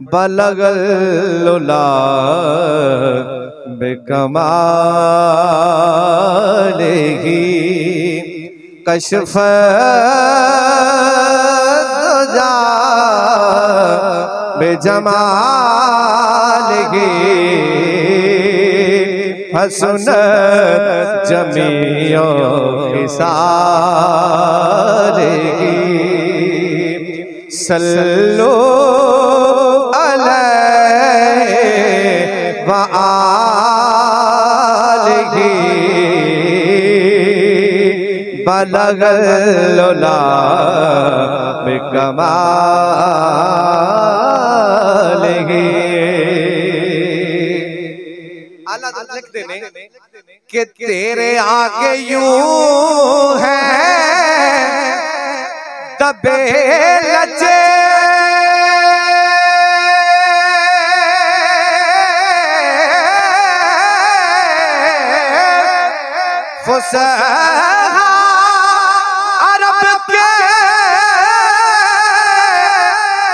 बलगल्लुला बेकमालेही कशफ जा बेजमालेही हसन जमियो खिसालेही सल्लो अलैहि व आलिही बलगल्लुला बिकमालिही आला तो कि तेरे आगे यूँ है। दबे लचे अरब के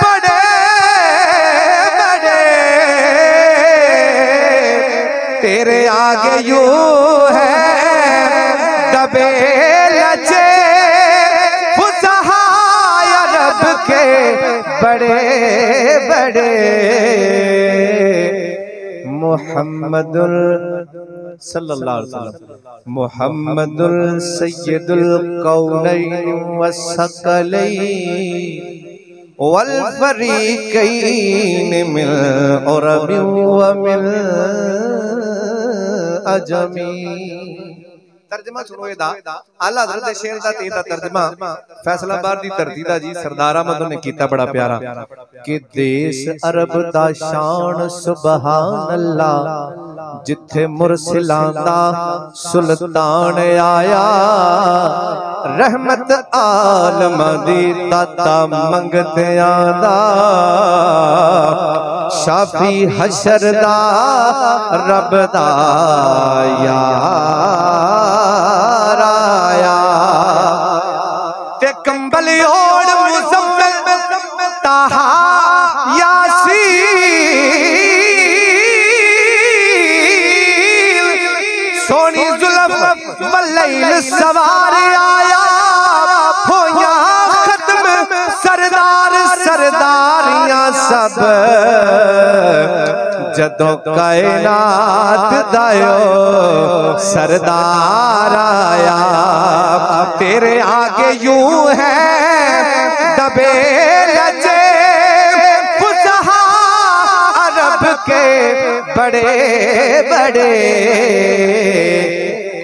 बड़े बड़े। तेरे आगे यूँ है दबे लचे। फुसहा अरब के बड़े बड़े। मोहम्मदुल सल्लल्लाहु अलैहि वसल्लम मोहम्मदुल सय्यदुल कौनैन वसकलैन वल फरीकैन मिल अरबी व मिल अजमी ਤਰਜਮਾ ਸੁਣੋ ਇਹਦਾ ਆਲਾ ਹਜ਼ਰਤ ਦੇ ਸ਼ੇਰ ਦਾ ਤੇ ਦਾ ਤਰਜਮਾ ਫੈਸਲਾਬਾਦ ਦੀ ਧਰਤੀ ਦਾ ਜੀ ਸਰਦਾਰ ਅਹਿਮਦ ਨੇ ਕੀਤਾ ਬੜਾ ਪਿਆਰਾ ਕਿ ਦੇਸ਼ ਅਰਬ ਦਾ ਸ਼ਾਨ ਸੁਭਾਨ ਅੱਲਾ जिथे मुरसिलां दा सुल्तान आया, रहमत आलम दी ताता मंगदियाँ दा शाफी हशर दा रब दा यार आया। जुल्फ वलैल सवार आया। खत्म सरदार सरदारियाँ सब। जदों कायनात दायो, सरदार आया। तेरे आगे यूँ है, दबे लजे। अरब के बड़े बड़े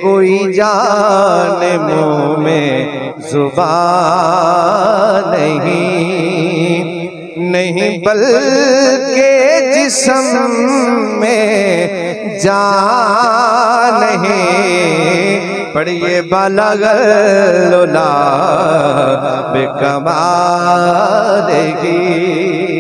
कोई जान मुँह में ज़ुबान नहीं नहीं, बल्कि जिसम में जान नहीं। पढ़िए बालगल्ला बेकमाल की।